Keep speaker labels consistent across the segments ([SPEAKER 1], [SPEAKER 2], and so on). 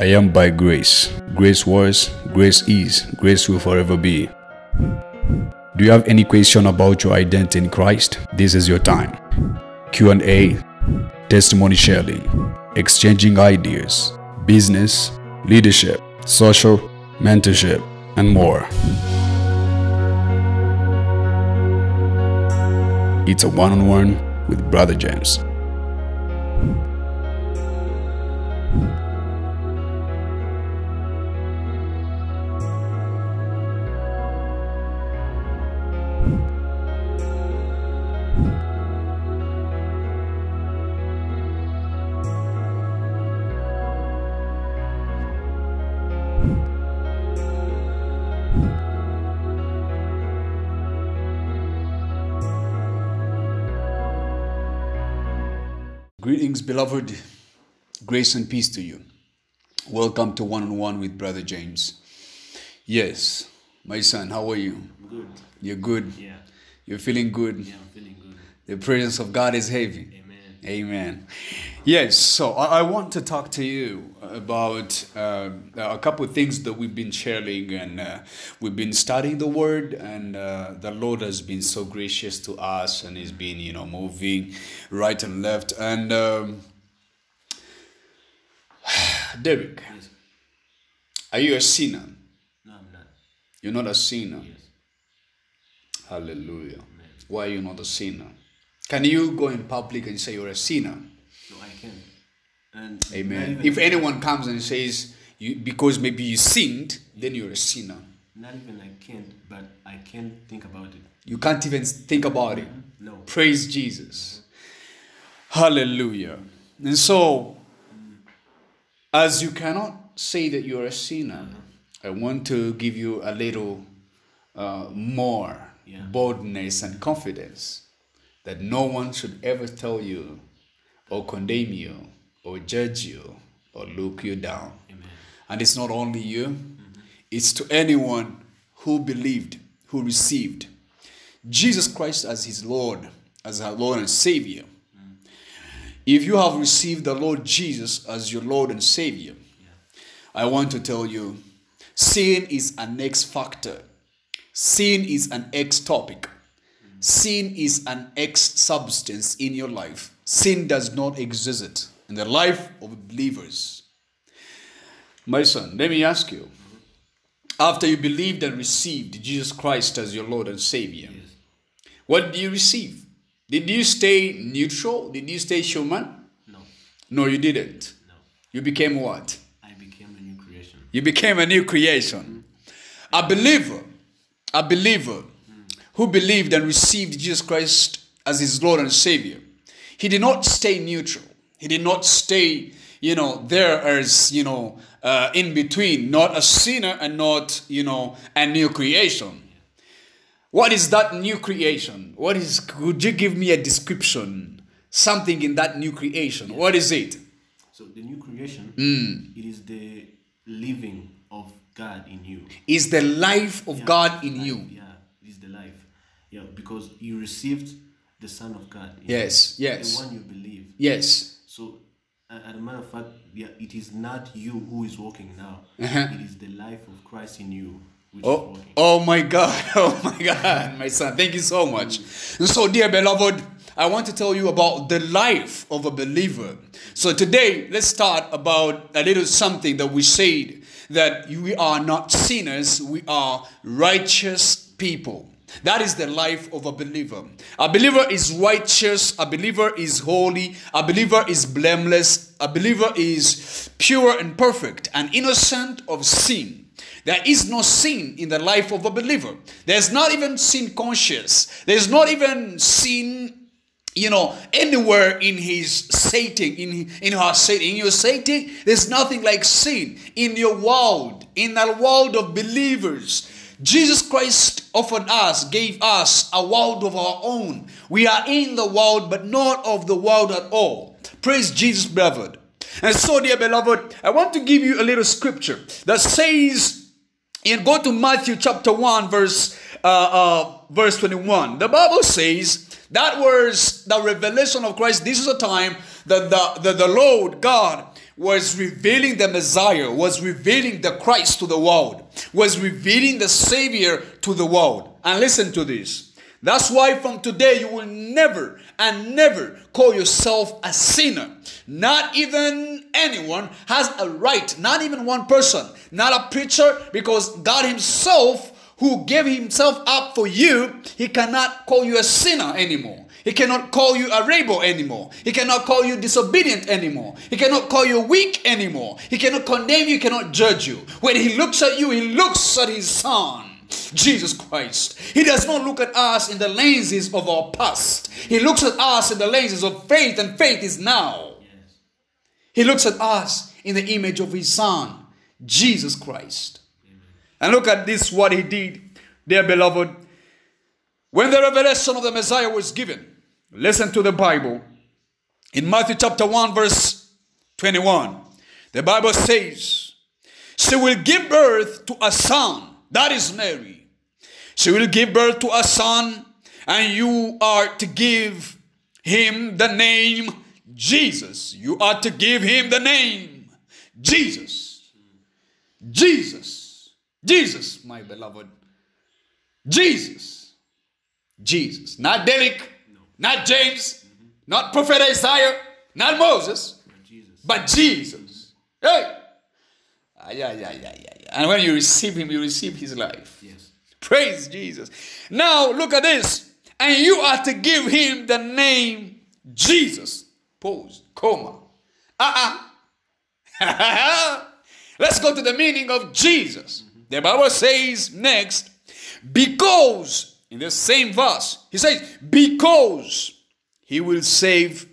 [SPEAKER 1] I am by grace. Grace was, grace is, grace will forever be. Do you have any question about your identity in Christ? This is your time. Q&A, testimony sharing, exchanging ideas, business, leadership, social, mentorship, and more. It's a one-on-one with Brother James. Beloved. Grace and peace to you. Welcome to One on One with Brother James. Yes, my son, how are you?
[SPEAKER 2] Good.
[SPEAKER 1] You're good.
[SPEAKER 2] Yeah.
[SPEAKER 1] You're feeling good.
[SPEAKER 2] Yeah, I'm feeling good.
[SPEAKER 1] The presence of God is heavy.
[SPEAKER 2] Amen.
[SPEAKER 1] Amen. Yes, so I, I want to talk to you about uh, a couple of things that we've been sharing, and uh, we've been studying the Word, and uh, the Lord has been so gracious to us, and He's been, you know, moving right and left. And um, Derek,
[SPEAKER 2] Yes.
[SPEAKER 1] are you a sinner?
[SPEAKER 2] No, I'm not.
[SPEAKER 1] You're not a sinner.
[SPEAKER 2] Yes.
[SPEAKER 1] Hallelujah. Why are you not a sinner? Can you go in public and say you're a sinner?
[SPEAKER 2] No, I can. And
[SPEAKER 1] Amen. If anyone comes and says you because maybe you sinned, then you're a sinner.
[SPEAKER 2] not even I can't, but I can't think about it.
[SPEAKER 1] You can't even think about it.
[SPEAKER 2] No.
[SPEAKER 1] Praise Jesus. Hallelujah. And so, as you cannot say that you're a sinner, I want to give you a little uh, more
[SPEAKER 2] Yeah.
[SPEAKER 1] boldness and confidence that no one should ever tell you or condemn you or judge you or look you down.
[SPEAKER 2] Amen.
[SPEAKER 1] And it's not only you, mm-hmm. it's to anyone who believed, who received Jesus Christ as his Lord, as our Lord and Savior. Mm. If you have received the Lord Jesus as your Lord and Savior, I want to tell you sin is an X factor, sin is an X topic. Sin is an ex substance in your life. Sin does not exist in the life of believers. My son, let me ask you. After you believed and received Jesus Christ as your Lord and Savior,
[SPEAKER 2] Yes.
[SPEAKER 1] what did you receive? Did you stay neutral? Did you stay human?
[SPEAKER 2] No.
[SPEAKER 1] No, you didn't.
[SPEAKER 2] No.
[SPEAKER 1] You became what?
[SPEAKER 2] I became a new creation.
[SPEAKER 1] You became a new creation. A believer, a believer who believed and received Jesus Christ as his Lord and Savior. He did not stay neutral. He did not stay, you know, there as, you know, uh, in between, not a sinner and not, you know, a new creation. What is that new creation? What is, could you give me a description? Something in that new creation. What is it?
[SPEAKER 2] So the new creation,
[SPEAKER 1] Mm.
[SPEAKER 2] it is the living of God in you.
[SPEAKER 1] Is the life of
[SPEAKER 2] Yeah,
[SPEAKER 1] God in
[SPEAKER 2] life,
[SPEAKER 1] you.
[SPEAKER 2] Yeah, it is the life. Yeah, because you received the Son of God.
[SPEAKER 1] Yes,
[SPEAKER 2] you.
[SPEAKER 1] yes.
[SPEAKER 2] The one you believe.
[SPEAKER 1] Yes.
[SPEAKER 2] So, as a matter of fact, yeah, it is not you who is walking now.
[SPEAKER 1] Uh-huh.
[SPEAKER 2] It is the life of Christ in you which is
[SPEAKER 1] Oh,
[SPEAKER 2] walking.
[SPEAKER 1] oh my God. Oh my God, my son. Thank you so much. And so, dear beloved, I want to tell you about the life of a believer. So, today, let's start about a little something that we said that we are not sinners, we are righteous people. That is the life of a believer. A believer is righteous, a believer is holy, a believer is blameless, a believer is pure and perfect and innocent of sin. There is no sin in the life of a believer. There's not even sin conscious. There's not even sin, you know, anywhere in his setting, in, in her setting. In your setting, there's nothing like sin. In your world, in the world of believers, Jesus Christ offered us, gave us a world of our own. We are in the world, but not of the world at all. Praise Jesus, beloved. And so, dear beloved, I want to give you a little scripture that says, and go to Matthew chapter 1, verse uh, uh, verse 21. The Bible says that was the revelation of Christ. This is a time that the, the, the Lord God was revealing the Messiah, was revealing the Christ to the world, was revealing the Savior to the world. And listen to this. That's why from today you will never and never call yourself a sinner. Not even anyone has a right, not even one person, not a preacher, because God Himself, who gave Himself up for you, He cannot call you a sinner anymore. He cannot call you a rebel anymore. He cannot call you disobedient anymore. He cannot call you weak anymore. He cannot condemn you, he cannot judge you. When He looks at you, He looks at His Son. Jesus Christ. He does not look at us in the lenses of our past. He looks at us in the lenses of faith, and faith is now. He looks at us in the image of His Son, Jesus Christ. And look at this, what He did, dear beloved. When the revelation of the Messiah was given, listen to the Bible. In Matthew chapter 1, verse 21, the Bible says, She will give birth to a son that is Mary. She will give birth to a son, and you are to give him the name Jesus. You are to give him the name Jesus. Jesus. Jesus, my beloved. Jesus. Jesus. Not Derek, not James, not Prophet Isaiah, not Moses,
[SPEAKER 2] But Jesus.
[SPEAKER 1] but Jesus. Hey! Ah, yeah, yeah, yeah, yeah, yeah. And when you receive him, you receive his life.
[SPEAKER 2] Yes.
[SPEAKER 1] Praise Jesus. Now look at this. And you are to give him the name Jesus. Pause. Comma. Uh-uh. Let's go to the meaning of Jesus. The Bible says next, because, in the same verse, he says, because he will save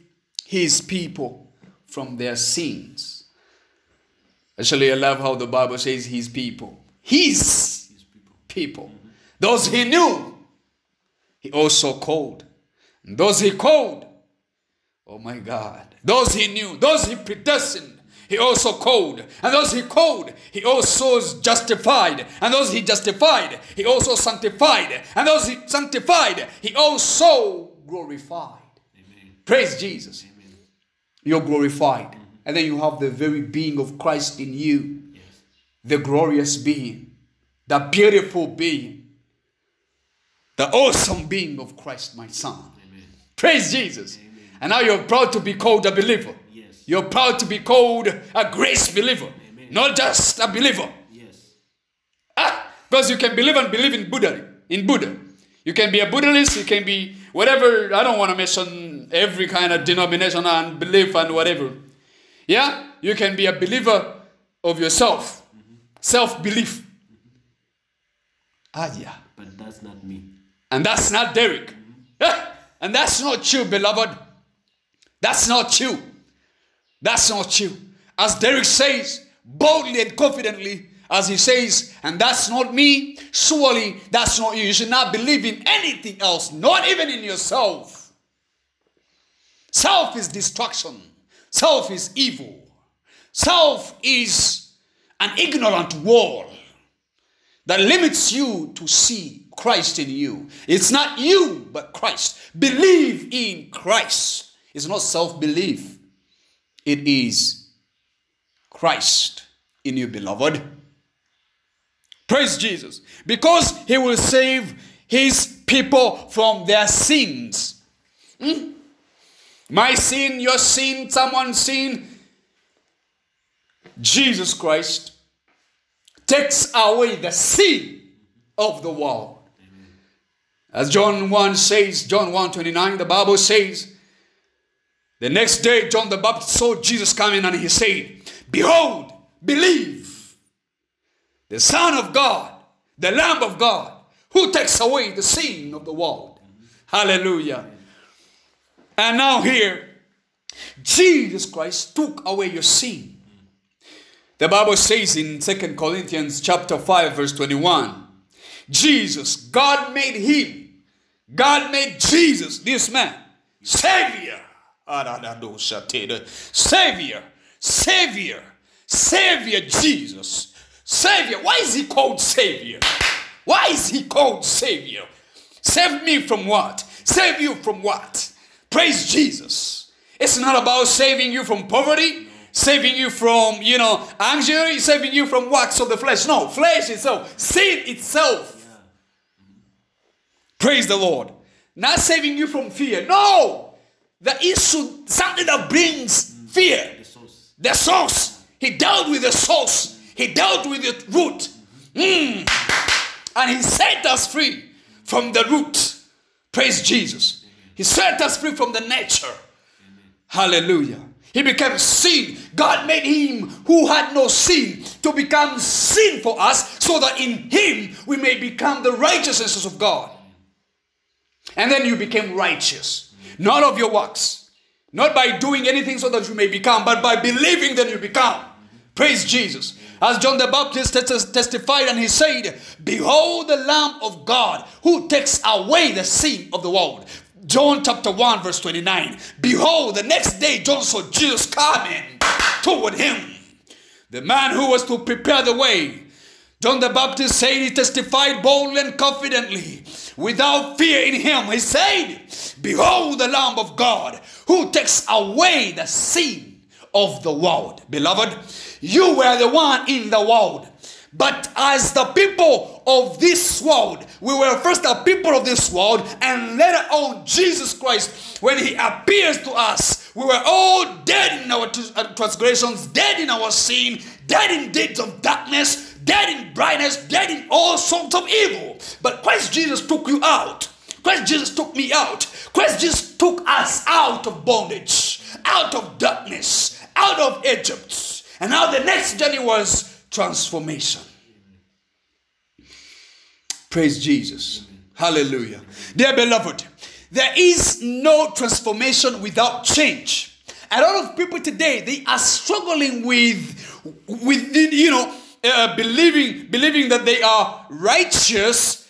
[SPEAKER 1] his people from their sins. Actually, I love how the Bible says his people. His
[SPEAKER 2] His people.
[SPEAKER 1] people. Those he knew, he also called. And those he called, oh my God, those he knew, those he predestined, he also called. And those he called, he also justified. And those he justified, he also sanctified. And those he sanctified, he also glorified.
[SPEAKER 2] Amen.
[SPEAKER 1] Praise Jesus.
[SPEAKER 2] Amen.
[SPEAKER 1] You're glorified. And then you have the very being of Christ in you
[SPEAKER 2] Yes.
[SPEAKER 1] the glorious being, the beautiful being, the awesome being of Christ, my son.
[SPEAKER 2] Amen.
[SPEAKER 1] Praise Jesus. And now you're proud to be called a believer. You're proud to be called a grace believer,
[SPEAKER 2] Amen.
[SPEAKER 1] not just a believer.
[SPEAKER 2] Yes.
[SPEAKER 1] Ah, because you can believe and believe in Buddha. In Buddha, you can be a Buddhist. You can be whatever. I don't want to mention every kind of denomination and belief and whatever. Yeah, you can be a believer of yourself, self belief. Ah, yeah.
[SPEAKER 2] But that's not me.
[SPEAKER 1] And that's not Derek. Eh, And that's not you, beloved. That's not you. That's not you. As Derek says, boldly and confidently, as he says, and that's not me, surely that's not you. You should not believe in anything else, not even in yourself. Self is destruction, self is evil, self is an ignorant wall that limits you to see Christ in you. It's not you, but Christ. Believe in Christ. It's not self belief, it is Christ in you, beloved. Praise Jesus. Because he will save his people from their sins. Hmm? My sin, your sin, someone's sin. Jesus Christ takes away the sin of the world. As John 1 says, John 1 29, the Bible says, the next day John the Baptist saw Jesus coming and he said, Behold, believe the Son of God, the Lamb of God, who takes away the sin of the world. Hallelujah. And now here, Jesus Christ took away your sin. The Bible says in 2 Corinthians chapter 5 verse 21, Jesus, God made him, God made Jesus, this man, Savior. Savior, Savior, Savior Jesus. Savior. Why is he called Savior? Why is he called Savior? Save me from what? Save you from what? Praise Jesus. It's not about saving you from poverty, saving you from, you know, anxiety, saving you from works of the flesh. No, flesh itself, sin itself. Praise the Lord. Not saving you from fear. No, the issue, something that brings fear.
[SPEAKER 2] The source.
[SPEAKER 1] The source. He dealt with the source. He dealt with the root. Mm. And he set us free from the root. Praise Jesus. He set us free from the nature. Hallelujah. He became sin. God made him who had no sin to become sin for us so that in him we may become the righteousness of God. And then you became righteous. Not of your works. Not by doing anything so that you may become, but by believing that you become. Praise Jesus. As John the Baptist tes- testified and he said, Behold the Lamb of God who takes away the sin of the world. John chapter 1, verse 29. Behold, the next day John saw Jesus coming toward him. The man who was to prepare the way. John the Baptist said he testified boldly and confidently, without fear in him. He said, Behold the Lamb of God who takes away the sin of the world. Beloved, you were the one in the world. But as the people of this world, we were first the people of this world, and later on, Jesus Christ, when He appears to us, we were all dead in our uh, transgressions, dead in our sin, dead in deeds of darkness, dead in brightness, dead in all sorts of evil. But Christ Jesus took you out. Christ Jesus took me out. Christ Jesus took us out of bondage, out of darkness, out of Egypt. And now the next journey was transformation. Praise Jesus. Hallelujah. Dear beloved, there is no transformation without change. A lot of people today they are struggling with with you know uh, believing believing that they are righteous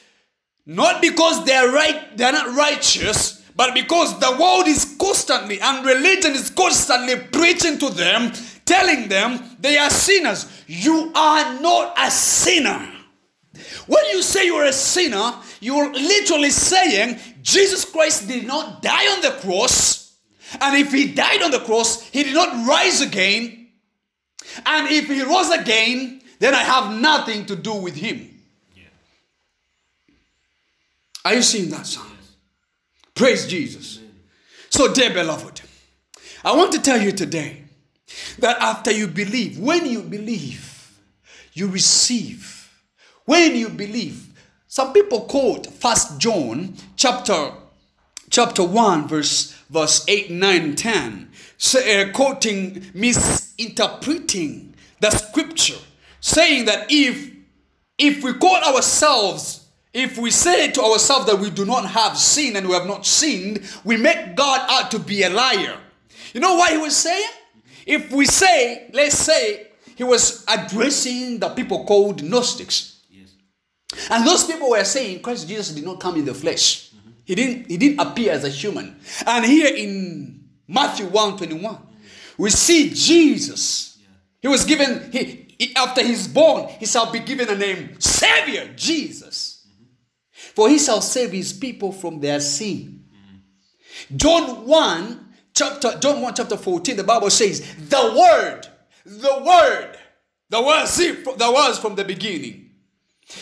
[SPEAKER 1] not because they are right they are not righteous but because the world is constantly and religion is constantly preaching to them telling them they are sinners. You are not a sinner. When you say you're a sinner, you're literally saying Jesus Christ did not die on the cross. And if he died on the cross, he did not rise again. And if he rose again, then I have nothing to do with him.
[SPEAKER 2] Yeah.
[SPEAKER 1] Are you seeing that, son? Praise Jesus. So, dear beloved, I want to tell you today that after you believe, when you believe, you receive. When you believe, some people quote First John chapter chapter 1 verse verse 8 9 10 say, uh, quoting misinterpreting the scripture saying that if if we call ourselves if we say to ourselves that we do not have sin and we have not sinned we make god out to be a liar you know what he was saying if we say let's say he was addressing the people called gnostics
[SPEAKER 2] Yes.
[SPEAKER 1] and those people were saying Christ Jesus did not come in the flesh. He didn't he didn't appear as a human. And here in Matthew 1 21, we see Jesus. He was given he- after he's born, he shall be given a name Savior, Jesus. For he shall save his people from their sin. John 1, chapter John 1, chapter 14, the Bible says, the word, the word, the word, see, the was from the beginning.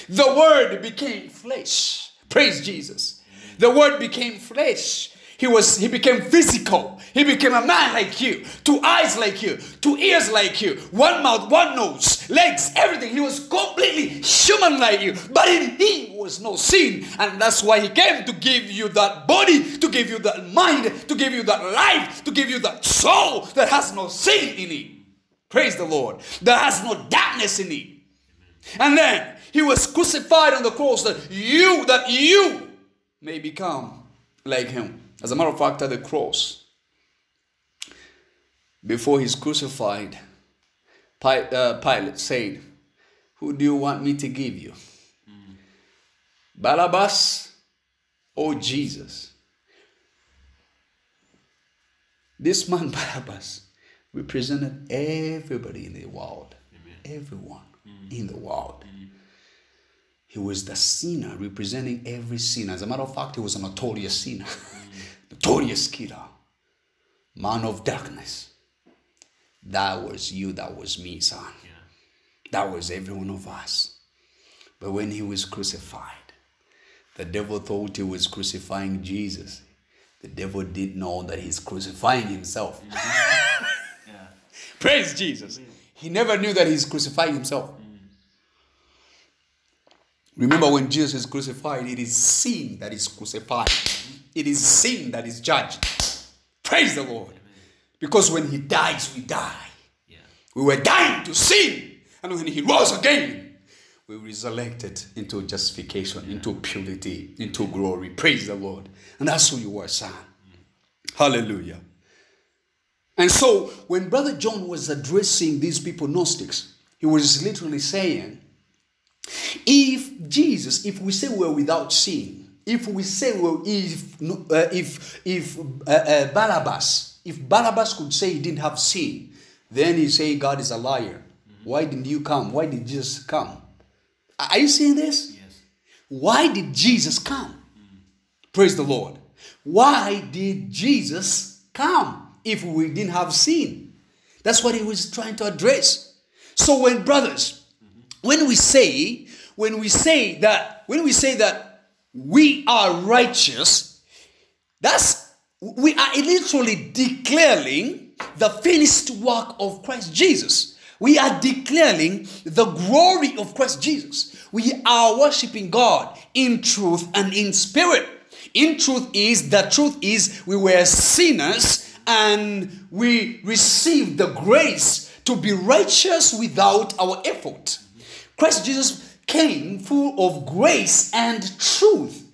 [SPEAKER 1] The word became flesh. Praise Jesus. The word became flesh. He was he became physical. He became a man like you, two eyes like you, two ears like you, one mouth, one nose, legs, everything. He was completely human like you. But in him was no sin. And that's why he came to give you that body, to give you that mind, to give you that life, to give you that soul that has no sin in it. Praise the Lord. That has no darkness in it. And then he was crucified on the cross that you, that you may become like him. As a matter of fact, at the cross, before he's crucified, uh, Pilate said, Who do you want me to give you? Barabbas or Jesus? This man, Barabbas, represented everybody in the world. Everyone in the world. He was the sinner representing every sinner. As a matter of fact, he was a notorious sinner, notorious killer, man of darkness. That was you, that was me, son.
[SPEAKER 2] Yeah.
[SPEAKER 1] That was every one of us. But when he was crucified, the devil thought he was crucifying Jesus. The devil didn't know that he's crucifying himself. Mm-hmm.
[SPEAKER 2] Yeah.
[SPEAKER 1] Praise Jesus. He never knew that he's crucifying himself. Remember when Jesus is crucified, it is sin that is crucified. It is sin that is judged. Praise the Lord. Because when he dies, we die.
[SPEAKER 2] Yeah.
[SPEAKER 1] We were dying to sin. And when he rose again, we were resurrected into justification, into purity, into glory. Praise the Lord. And that's who you are, son. Hallelujah. And so when Brother John was addressing these people, Gnostics, he was literally saying, if Jesus, if we say we're without sin, if we say well, if uh, if if uh, uh, Barabbas, if Barabbas could say he didn't have sin, then he say God is a liar. Why didn't you come? Why did Jesus come? Are you seeing this?
[SPEAKER 2] Yes.
[SPEAKER 1] Why did Jesus come? Praise the Lord. Why did Jesus come if we didn't have sin? That's what he was trying to address. So when brothers, when we say, when we say that, when we say that we are righteous, that's we are literally declaring the finished work of Christ Jesus. We are declaring the glory of Christ Jesus. We are worshiping God in truth and in spirit. In truth is the truth is we were sinners and we received the grace to be righteous without our effort. Christ Jesus came full of grace and truth.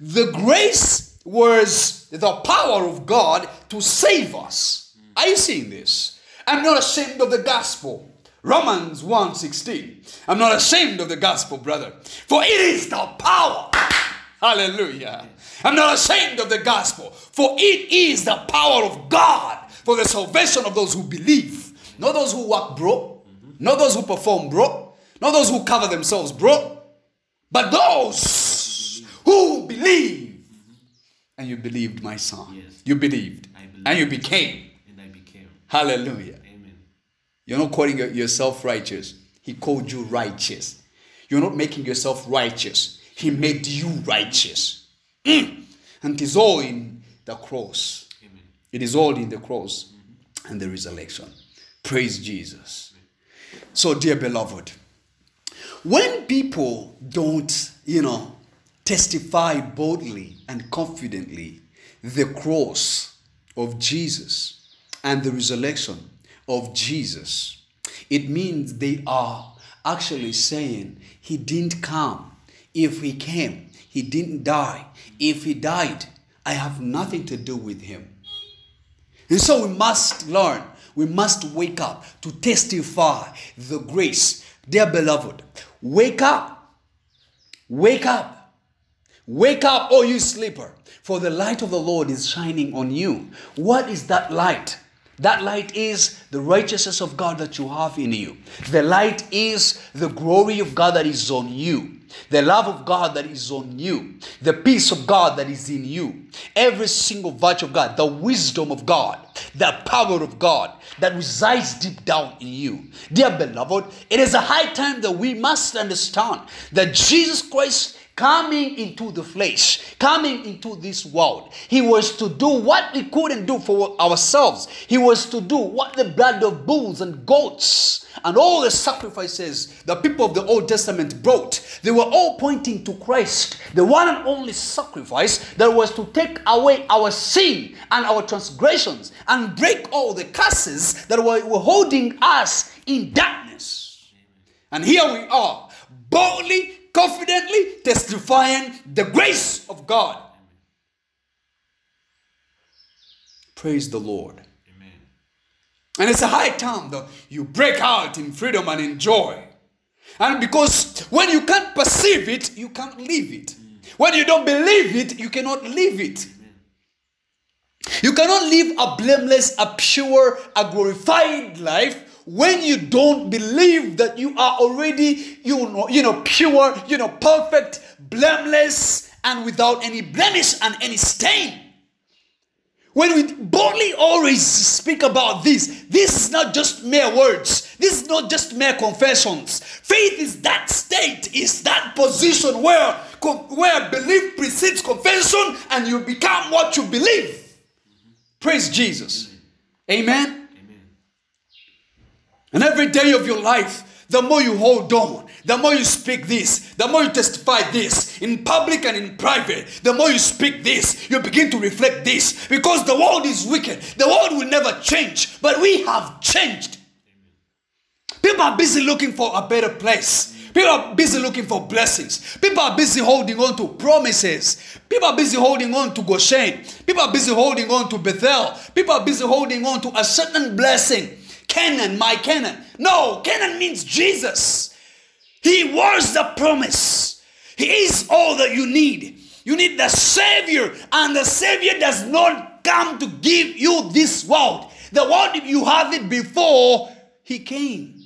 [SPEAKER 1] The grace was the power of God to save us. Are you seeing this? I'm not ashamed of the gospel. Romans 1:16. I'm not ashamed of the gospel, brother, for it is the power. Hallelujah. I'm not ashamed of the gospel, for it is the power of God for the salvation of those who believe. Not those who walk broke, not those who perform broke, not those who cover themselves bro. but those who believe. And you believed, my son.
[SPEAKER 2] Yes.
[SPEAKER 1] You believed.
[SPEAKER 2] I believed.
[SPEAKER 1] And you became.
[SPEAKER 2] And I became.
[SPEAKER 1] Hallelujah.
[SPEAKER 2] Amen.
[SPEAKER 1] You're not calling yourself righteous. He called you righteous. You're not making yourself righteous. He made you righteous. Mm. And it is all in the cross.
[SPEAKER 2] Amen.
[SPEAKER 1] It is all in the cross and the resurrection. Praise Jesus. So, dear beloved, when people don't, you know, testify boldly and confidently the cross of Jesus and the resurrection of Jesus, it means they are actually saying he didn't come. If he came, he didn't die. If he died, I have nothing to do with him. And so we must learn, we must wake up to testify the grace. Dear beloved, wake up. Wake up. Wake up, oh you sleeper, for the light of the Lord is shining on you. What is that light? That light is the righteousness of God that you have in you. The light is the glory of God that is on you. The love of God that is on you. The peace of God that is in you. Every single virtue of God. The wisdom of God. The power of God that resides deep down in you. Dear beloved, it is a high time that we must understand that Jesus Christ coming into the flesh, coming into this world. He was to do what we couldn't do for ourselves. He was to do what the blood of bulls and goats and all the sacrifices the people of the Old Testament brought, they were all pointing to Christ, the one and only sacrifice that was to take away our sin and our transgressions and break all the curses that were, were holding us in darkness. And here we are, boldly confidently testifying the grace of God. Praise the Lord.
[SPEAKER 2] Amen.
[SPEAKER 1] And it's a high time that you break out in freedom and in joy. And because when you can't perceive it, you can't live it. Mm. When you don't believe it, you cannot live it. You cannot live a blameless, a pure, a glorified life when you don't believe that you are already, you know, you know, pure, you know, perfect, blameless, and without any blemish and any stain. When we boldly always speak about this, this is not just mere words. This is not just mere confessions. Faith is that state, is that position where, where belief precedes confession and you become what you believe. Praise Jesus. Amen. And every day of your life, the more you hold on, the more you speak this, the more you testify this in public and in private, the more you speak this, you begin to reflect this because the world is wicked. The world will never change, but we have changed. People are busy looking for a better place. People are busy looking for blessings. People are busy holding on to promises. People are busy holding on to Goshen. People are busy holding on to Bethel. People are busy holding on to a certain blessing. Canaan, my Canaan. No, Canaan means Jesus. He was the promise. He is all that you need. You need the Savior, and the Savior does not come to give you this world. The world, you have it before He came.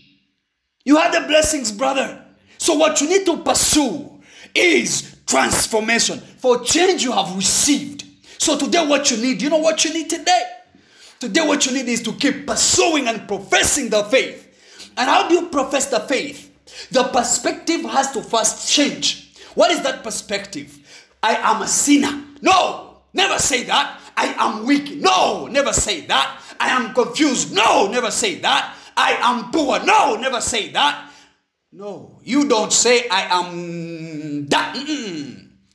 [SPEAKER 1] You had the blessings, brother. So, what you need to pursue is transformation. For change, you have received. So, today, what you need, you know what you need today? Today, what you need is to keep pursuing and professing the faith. And how do you profess the faith? The perspective has to first change. What is that perspective? I am a sinner. No, never say that. I am weak. No, never say that. I am confused. No, never say that. I am poor. No, never say that. No, you don't say I am that.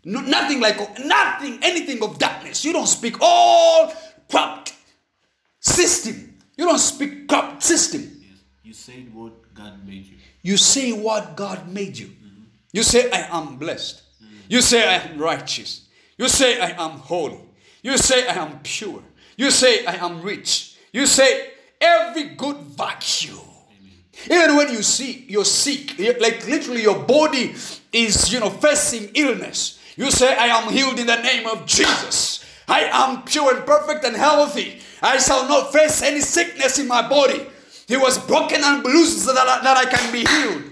[SPEAKER 1] No, nothing like nothing, anything of darkness. You don't speak all corrupt system. You don't speak corrupt system.
[SPEAKER 2] Yes. You say what God made you.
[SPEAKER 1] You say what God made you. You say, I am blessed. You say, I am righteous. You say, I am holy. You say, I am pure. You say, I am rich. You say, every good virtue. Even when you see you're sick, like literally your body is, you know, facing illness. You say, I am healed in the name of Jesus. I am pure and perfect and healthy. I shall not face any sickness in my body. He was broken and bruised so that, that I can be healed.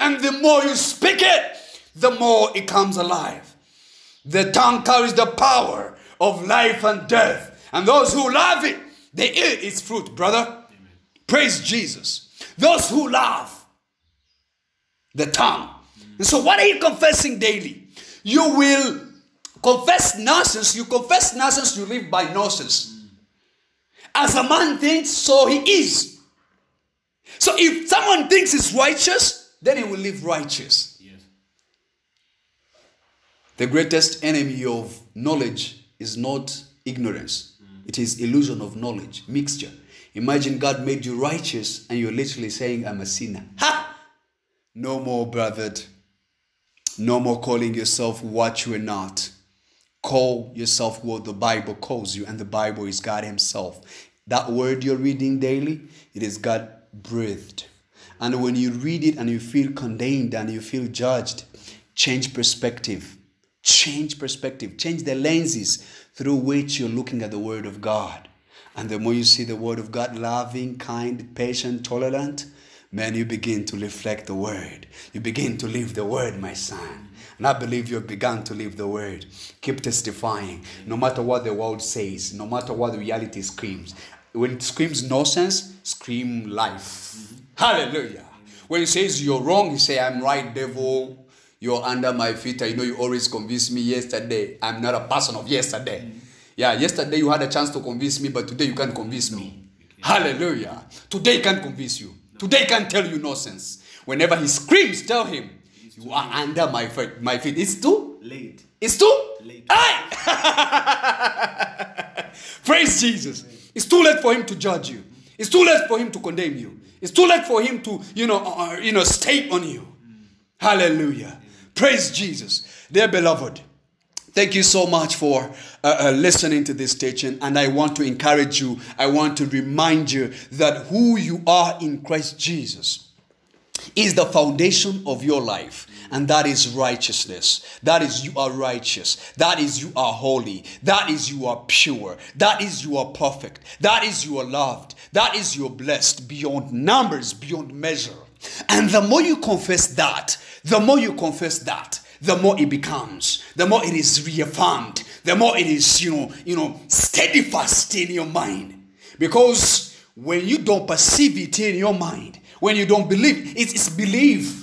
[SPEAKER 1] And the more you speak it, the more it comes alive. The tongue carries the power of life and death. And those who love it, they eat its fruit, brother. Amen. Praise Jesus. Those who love the tongue. And so, what are you confessing daily? You will confess nonsense. You confess nonsense, you live by nonsense. As a man thinks, so he is. So if someone thinks he's righteous, then he will live righteous. Yes. The greatest enemy of knowledge is not ignorance. Mm. It is illusion of knowledge, mixture. Imagine God made you righteous and you're literally saying, I'm a sinner. Ha! No more, brother. No more calling yourself what you are not. Call yourself what the Bible calls you, and the Bible is God Himself. That word you're reading daily, it is God breathed. And when you read it and you feel condemned and you feel judged, change perspective. Change perspective. Change the lenses through which you're looking at the Word of God. And the more you see the Word of God loving, kind, patient, tolerant, man, you begin to reflect the Word. You begin to live the Word, my son. And I believe you've begun to live the Word. Keep testifying. No matter what the world says, no matter what the reality screams, when it screams nonsense, scream life. Hallelujah. When he says you're wrong, he say, I'm right, devil. You're under my feet. I know you always convinced me yesterday. I'm not a person of yesterday. Yeah, yesterday you had a chance to convince me, but today you can't convince me. Hallelujah. Today can't convince you. Today can't tell you nonsense. Whenever he screams, tell him, You are under my feet. My feet. It's too
[SPEAKER 2] late.
[SPEAKER 1] It's too late. Praise Jesus. It's too late for him to judge you. It's too late for him to condemn you. It's too late for him to, you know, uh, uh you know, state on you. Hallelujah. Praise Jesus. Dear beloved, thank you so much for uh, uh, listening to this teaching. And I want to encourage you, I want to remind you that who you are in Christ Jesus is the foundation of your life and that is righteousness. That is you are righteous. That is you are holy. That is you are pure. That is you are perfect. That is you are loved. That is you are blessed beyond numbers, beyond measure. And the more you confess that, the more you confess that, the more it becomes, the more it is reaffirmed, the more it is, you know, you know, steadfast in your mind. Because when you don't perceive it in your mind, when you don't believe, it is belief.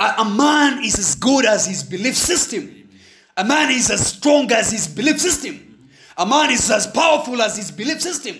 [SPEAKER 1] A, a man is as good as his belief system. A man is as strong as his belief system. A man is as powerful as his belief system.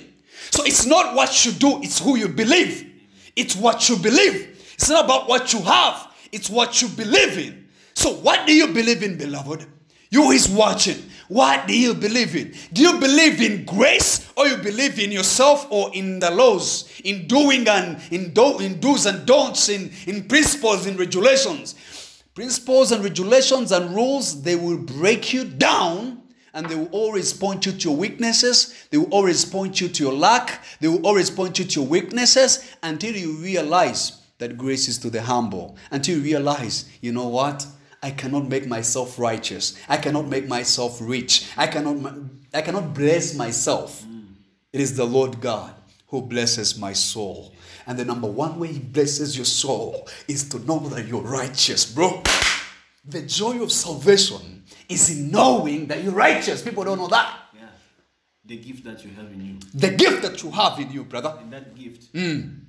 [SPEAKER 1] So it's not what you do, it's who you believe. It's what you believe. It's not about what you have, it's what you believe in. So, what do you believe in, beloved? You is watching. What do you believe in? Do you believe in grace or you believe in yourself or in the laws, in doing and in, do, in do's and don'ts, in, in principles, in regulations? Principles and regulations and rules, they will break you down and they will always point you to your weaknesses. They will always point you to your lack. They will always point you to your weaknesses until you realize that grace is to the humble. Until you realize, you know what? I cannot make myself righteous. I cannot make myself rich. I cannot, I cannot bless myself. It is the Lord God who blesses my soul. And the number one way He blesses your soul is to know that you're righteous, bro. The joy of salvation is in knowing that you're righteous. People don't know that.
[SPEAKER 2] Yeah. The gift that you have in you.
[SPEAKER 1] The gift that you have in you, brother.
[SPEAKER 2] And that gift
[SPEAKER 1] Mm.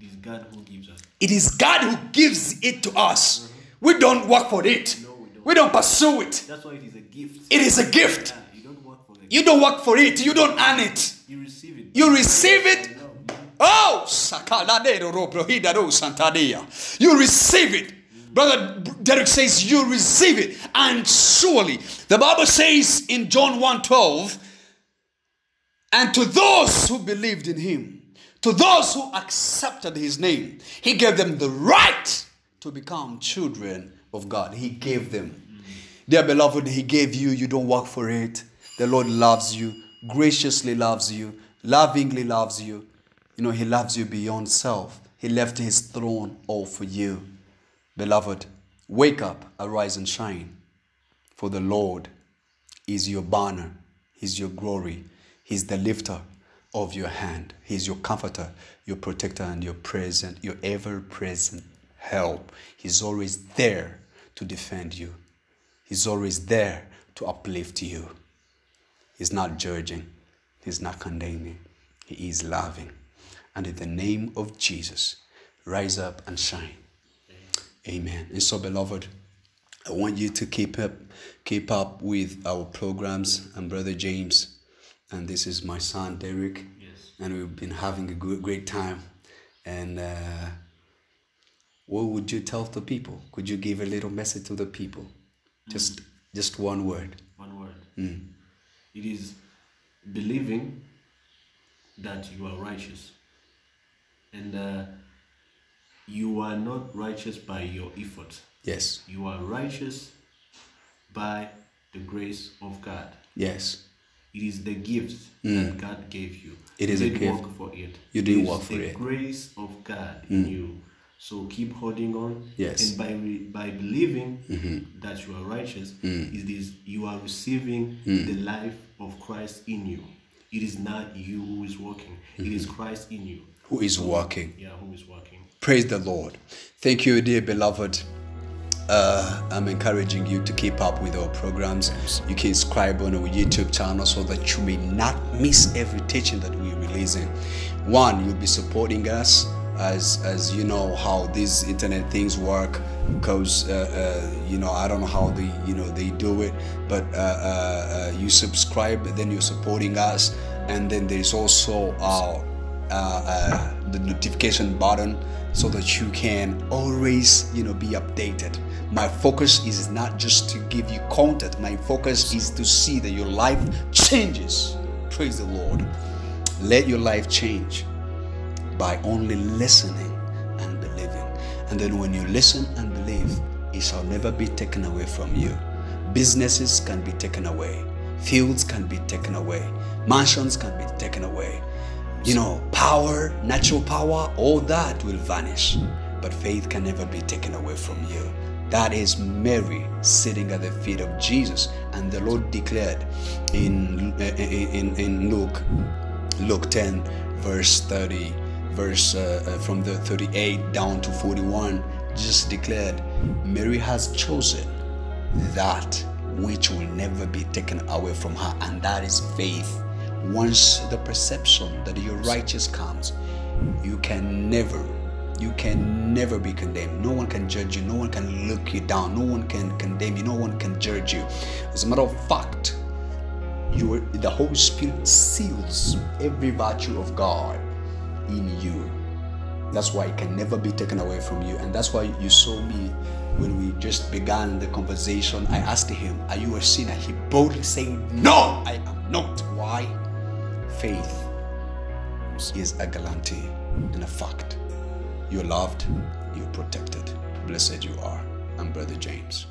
[SPEAKER 2] it is God who gives us.
[SPEAKER 1] It is God who gives it to us. We don't work for it.
[SPEAKER 2] No, we don't.
[SPEAKER 1] We don't pursue it.
[SPEAKER 2] That's why it is a gift.
[SPEAKER 1] It is a gift.
[SPEAKER 2] Yeah, you don't work for it.
[SPEAKER 1] You don't work for it. You don't earn it.
[SPEAKER 2] You receive it.
[SPEAKER 1] You receive it. Oh, sakaladero robrohidaro santadia. You receive it. Brother Derek says you receive it. And surely, the Bible says in John 1 12, and to those who believed in him, to those who accepted his name, he gave them the right to become children of God. He gave them. Dear beloved, he gave you, you don't work for it. The Lord loves you, graciously loves you, lovingly loves you. You know, he loves you beyond self. He left his throne all for you. Beloved, wake up, arise and shine. For the Lord is your banner, He's your glory, He's the lifter of your hand, He's your comforter, your protector, and your present, your ever present help. He's always there to defend you, He's always there to uplift you. He's not judging, He's not condemning, He is loving. And in the name of Jesus, rise up and shine. Amen. And so, beloved, I want you to keep up, keep up with our programs. I'm Brother James, and this is my son Derek.
[SPEAKER 2] Yes.
[SPEAKER 1] And we've been having a good, great time. And uh, what would you tell the people? Could you give a little message to the people? Just, just one word.
[SPEAKER 2] One word.
[SPEAKER 1] Mm.
[SPEAKER 2] It is believing that you are righteous. And uh, you are not righteous by your effort.
[SPEAKER 1] Yes,
[SPEAKER 2] You are righteous by the grace of God.
[SPEAKER 1] yes.
[SPEAKER 2] It is the gift that God gave you.
[SPEAKER 1] Mm. It is
[SPEAKER 2] you
[SPEAKER 1] a
[SPEAKER 2] didn't
[SPEAKER 1] gift.
[SPEAKER 2] work for it.
[SPEAKER 1] You
[SPEAKER 2] is
[SPEAKER 1] work for
[SPEAKER 2] the
[SPEAKER 1] it. Mm.
[SPEAKER 2] grace of God in you. So keep holding on.
[SPEAKER 1] Yes. Mm-hmm.
[SPEAKER 2] And by re- by believing that you are righteous,
[SPEAKER 1] Mm.
[SPEAKER 2] it is you are receiving the life of Christ in you. It is not you who is working. It is
[SPEAKER 1] Mm-hmm.
[SPEAKER 2] Christ in you.
[SPEAKER 1] Who is working?
[SPEAKER 2] Yeah, who is working.
[SPEAKER 1] Praise the Lord. Thank you, dear beloved. Uh, I'm encouraging you to keep up with our programs. You can subscribe on our YouTube channel so that you may not miss every teaching that we're releasing. One, you'll be supporting us as as you know how these internet things work because uh, uh, you know I don't know how they you know they do it, but uh, uh, uh, you subscribe, then you're supporting us, and then there's also our uh, the notification button so that you can always you know be updated. My focus is not just to give you content. My focus is to see that your life changes. Praise the lord. Let your life change by only listening and believing and then when you listen and believe it shall never be taken away from you businesses can be taken away fields can be taken away mansions can be taken away you know, power, natural power, all that will vanish. But faith can never be taken away from you. That is Mary sitting at the feet of Jesus. And the Lord declared in, in, in Luke, Luke 10, verse 30, verse uh, uh, from the 38 down to 41, Jesus declared, Mary has chosen that which will never be taken away from her, and that is faith. Once the perception that you're righteous comes, you can never, you can never be condemned. No one can judge you, no one can look you down, no one can condemn you, no one can judge you. As a matter of fact, the Holy Spirit seals every virtue of God in you. That's why it can never be taken away from you. And that's why you saw me when we just began the conversation. I asked him, Are you a sinner? He boldly said, No, I am not. Why? Faith is a guarantee and a fact. You're loved, you're protected. Blessed you are. I'm Brother James.